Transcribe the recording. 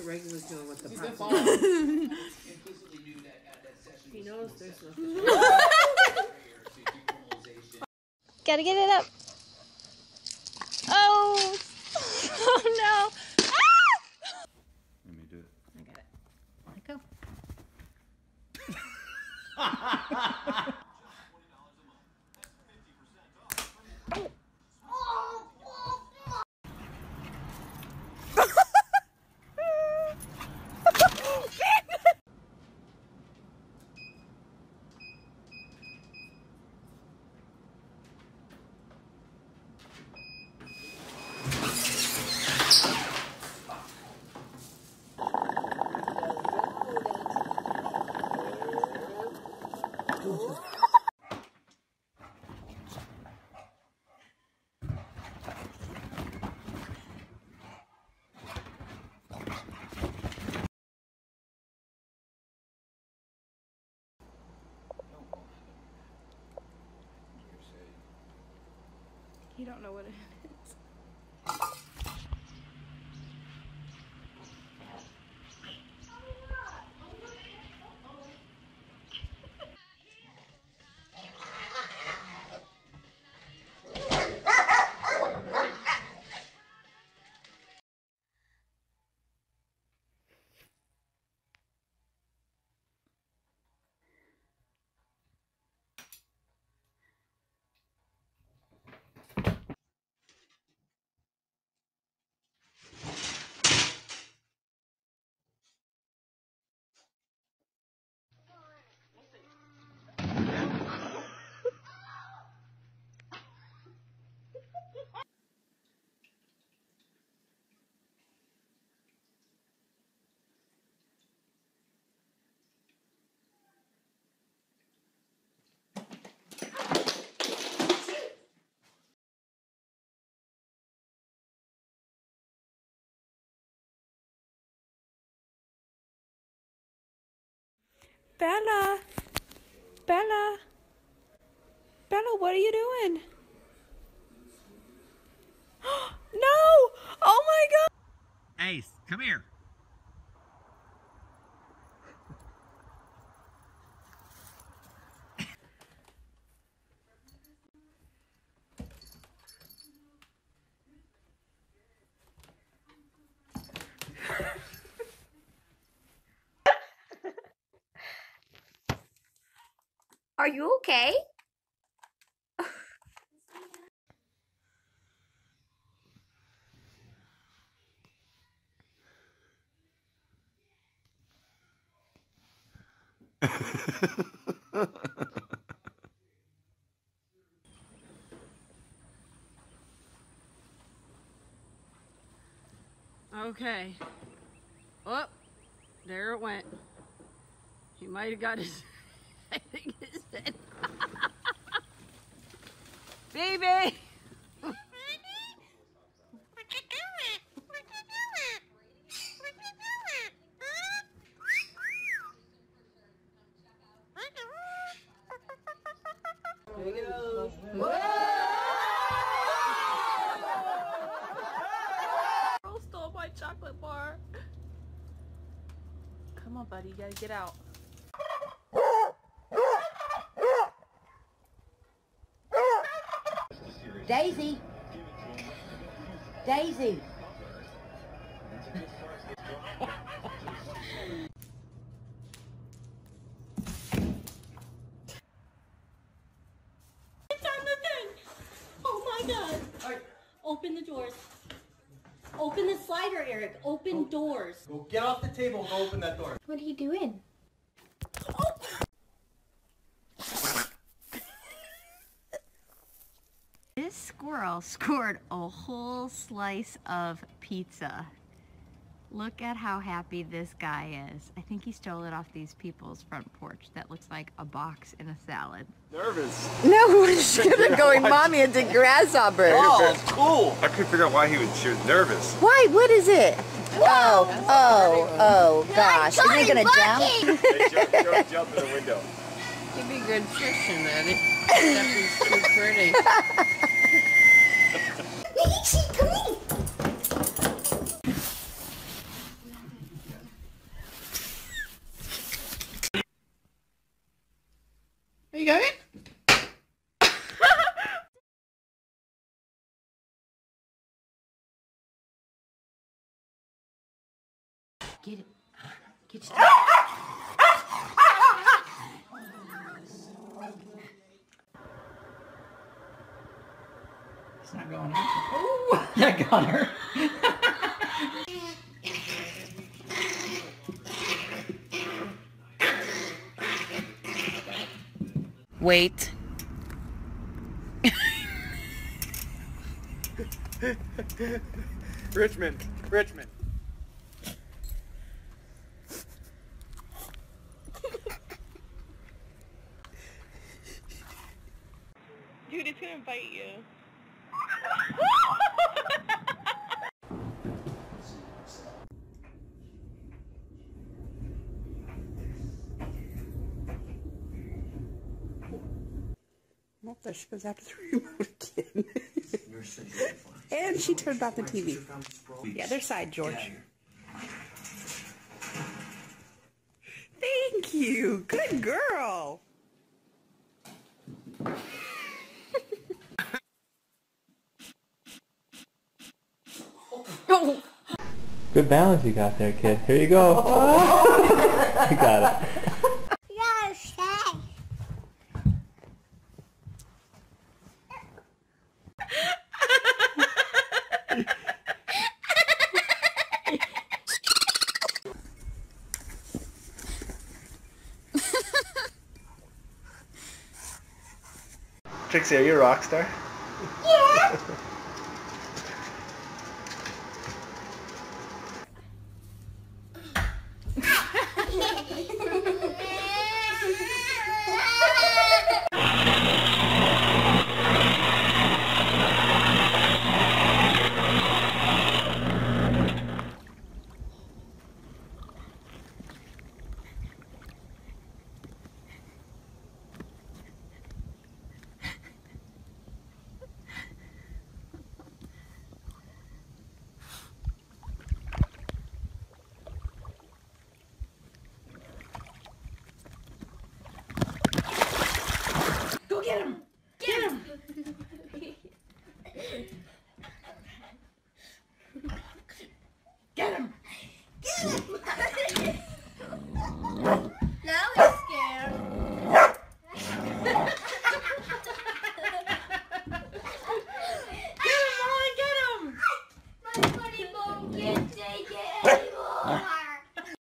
Mr. Reagan was doing with the He's been popsicle. following. He knows there's nothing. Gotta get it up. Oh, oh no. Don't know what it is. Bella. Bella. Bella, what are you doing? no! Oh my god! Ace, come here. Are you okay? Okay. Oh, there it went. He might have got his, Think his head. Baby! Girl stole my chocolate bar. Come on, buddy, you gotta get out. Daisy. Daisy. It's on the thing. Oh my god. Open the doors. Open the slider, Eric. Open doors. Go get off the table and go open that door. What are you doing? This squirrel scored a whole slice of pizza. Look at how happy this guy is. I think he stole it off these people's front porch. That looks like a box in a salad. Nervous. No, should have going mommy into grasshopper. Oh, cool. I couldn't figure out why he was, she was nervous. Why? What is it? Oh, oh, oh, gosh. Is he gonna jump? Hey, jump, jump, jump in the window. He'd be good fishing, Eddie. Except She's too pretty. Luigi, come in. Are you going? Get it. Get it. It's not going in. Oh, I got her. Wait. Richmond. Richmond. Dude, it's gonna bite you. She goes after the remote again. and she turned off the TV. The other side, George. Thank you. Good girl. Good balance you got there, kid. Here you go. you got it. Trixie, are you a rock star?